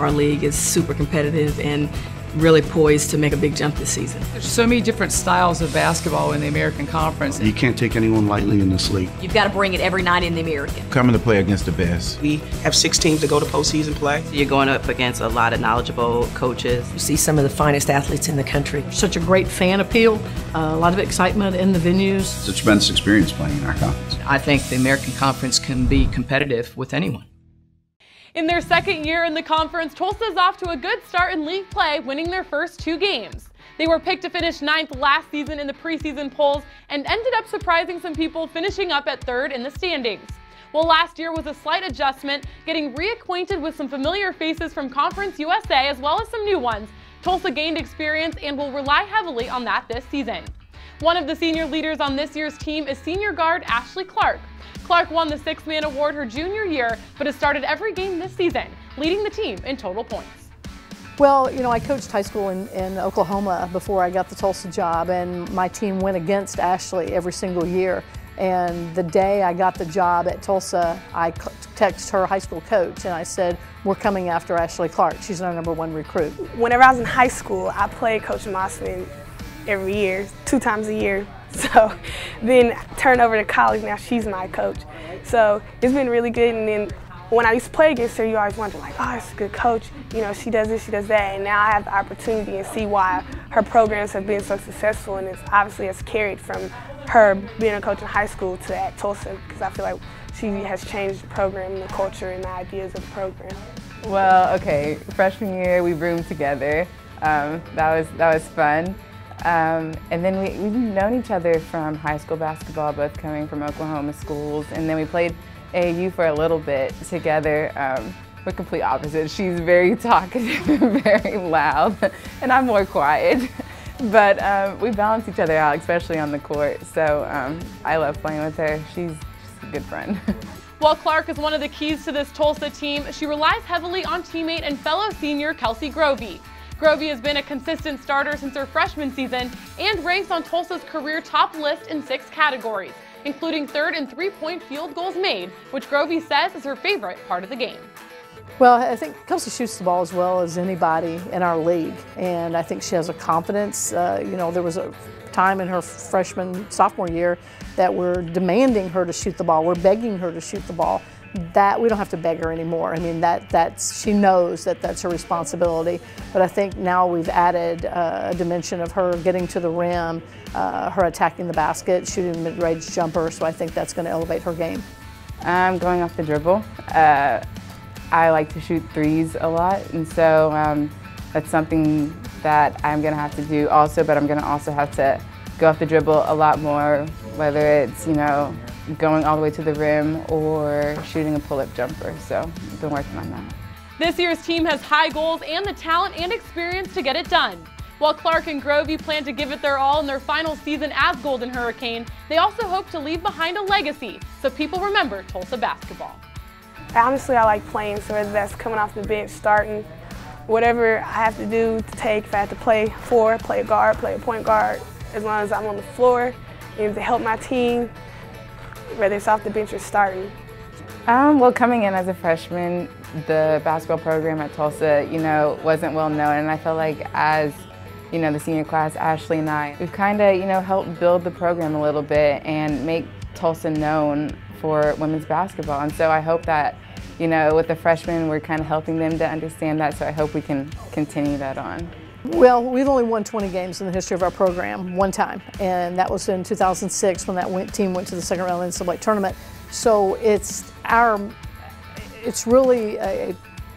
Our league is super competitive and really poised to make a big jump this season. There's so many different styles of basketball in the American Conference. You can't take anyone lightly in this league. You've got to bring it every night in the American. Coming to play against the best. We have six teams to go to postseason play. You're going up against a lot of knowledgeable coaches. You see some of the finest athletes in the country. Such a great fan appeal, uh, a lot of excitement in the venues. It's a tremendous experience playing in our conference. I think the American Conference can be competitive with anyone. In their second year in the conference, Tulsa is off to a good start in league play, winning their first two games. They were picked to finish ninth last season in the preseason polls and ended up surprising some people, finishing up at third in the standings. Well, last year was a slight adjustment, getting reacquainted with some familiar faces from Conference USA as well as some new ones. Tulsa gained experience and will rely heavily on that this season. One of the senior leaders on this year's team is senior guard Ashley Clark. Clark won the Six Man Award her junior year, but has started every game this season, leading the team in total points. Well, you know, I coached high school in, in Oklahoma before I got the Tulsa job, and my team went against Ashley every single year. And the day I got the job at Tulsa, I texted her high school coach and I said, We're coming after Ashley Clark. She's our number one recruit. Whenever I was in high school, I played Coach Mossman every year, two times a year. So then turned over to college, now she's my coach. So it's been really good. And then when I used to play against her, you always wonder like, oh, it's a good coach. You know, she does this, she does that. And now I have the opportunity and see why her programs have been so successful. And it's obviously has carried from her being a coach in high school to at Tulsa because I feel like she has changed the program, the culture, and the ideas of the program. Well, okay, freshman year we roomed together. Um, that was that was fun. Um, and then we, we've known each other from high school basketball, both coming from Oklahoma schools. And then we played AAU for a little bit together. Um, we're complete opposites. She's very talkative and very loud, and I'm more quiet. But um, we balance each other out, especially on the court. So um, I love playing with her. She's, she's a good friend. While Clark is one of the keys to this Tulsa team, she relies heavily on teammate and fellow senior Kelsee Grovey. Grovey has been a consistent starter since her freshman season and ranks on Tulsa's career top list in six categories, including third in three-point field goals made, which Grovey says is her favorite part of the game. Well, I think Kelsee shoots the ball as well as anybody in our league, and I think she has a confidence. Uh, you know, there was a time in her freshman, sophomore year that we're demanding her to shoot the ball. We're begging her to shoot the ball that we don't have to beg her anymore. I mean, that that's she knows that that's her responsibility. But I think now we've added uh, a dimension of her getting to the rim, uh, her attacking the basket, shooting mid-range jumper. So I think that's going to elevate her game. I'm going off the dribble. Uh, I like to shoot threes a lot, and so um, that's something that I'm going to have to do also. But I'm going to also have to go off the dribble a lot more, whether it's you know going all the way to the rim or shooting a pull-up jumper. So I've been working on that. This year's team has high goals and the talent and experience to get it done. While Clark and Grovey plan to give it their all in their final season as Golden Hurricane, they also hope to leave behind a legacy so people remember Tulsa basketball. Honestly, I like playing, so whether that's coming off the bench, starting, whatever I have to do to take, if I have to play four, play a guard, play a point guard, as long as I'm on the floor and to help my team, whether it's off the bench or starting? Um, well, coming in as a freshman, the basketball program at Tulsa, you know, wasn't well known, and I felt like as you know, the senior class, Ashley and I, we've kind of, you know, helped build the program a little bit and make Tulsa known for women's basketball. And so I hope that, you know, with the freshmen, we're kind of helping them to understand that. So I hope we can continue that on. Well, we've only won 20 games in the history of our program one time, and that was in 2006 when that went, team went to the second round of the NCAA tournament. So it's our, it's really a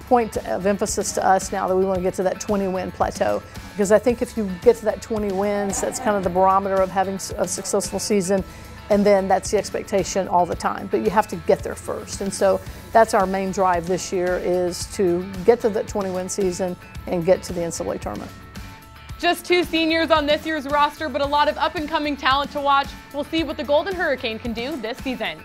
point of emphasis to us now that we want to get to that 20 win plateau. Because I think if you get to that 20 wins, that's kind of the barometer of having a successful season and then that's the expectation all the time. But you have to get there first. And so that's our main drive this year is to get to the 20 win season and get to the NCAA tournament. Just two seniors on this year's roster, but a lot of up and coming talent to watch. We'll see what the Golden Hurricane can do this season.